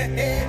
Yeah.